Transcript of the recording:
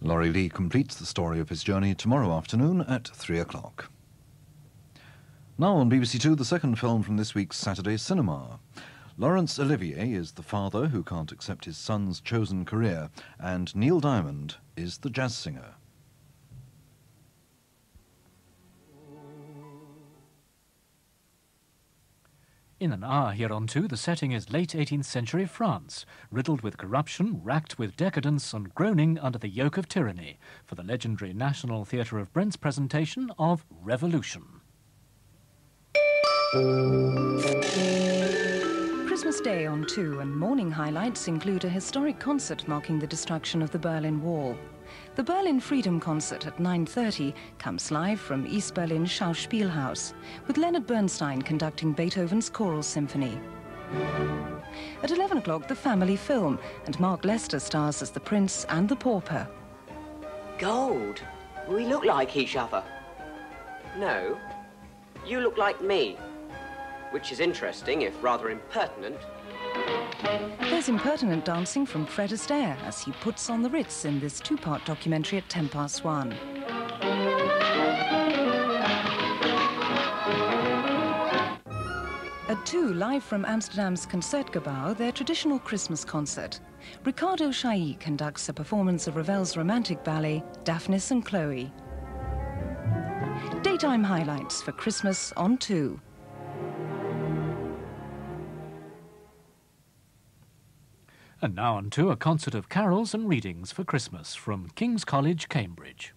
Laurie Lee completes the story of his journey tomorrow afternoon at 3 o'clock. Now on BBC Two, the second film from this week's Saturday Cinema. Laurence Olivier is the father who can't accept his son's chosen career, and Neil Diamond is the jazz singer. In an hour hereunto, the setting is late 18th century France, riddled with corruption, racked with decadence, and groaning under the yoke of tyranny, for the legendary National Theatre of Brent's presentation of Revolution. Christmas Day on 2 and morning highlights include a historic concert marking the destruction of the Berlin Wall. The Berlin Freedom Concert at 9.30 comes live from East Berlin Schauspielhaus, with Leonard Bernstein conducting Beethoven's Choral Symphony. At 11 o'clock, the family film, and Mark Lester stars as the Prince and the Pauper. Gold? We look like each other. No, you look like me. Which is interesting, if rather impertinent. There's impertinent dancing from Fred Astaire as he puts on the Ritz in this two-part documentary at 10 past one. At 2, live from Amsterdam's Concertgebouw, their traditional Christmas concert. Riccardo Chailly conducts a performance of Ravel's romantic ballet, Daphnis and Chloe. Daytime highlights for Christmas on 2. And now on to a concert of carols and readings for Christmas from King's College, Cambridge.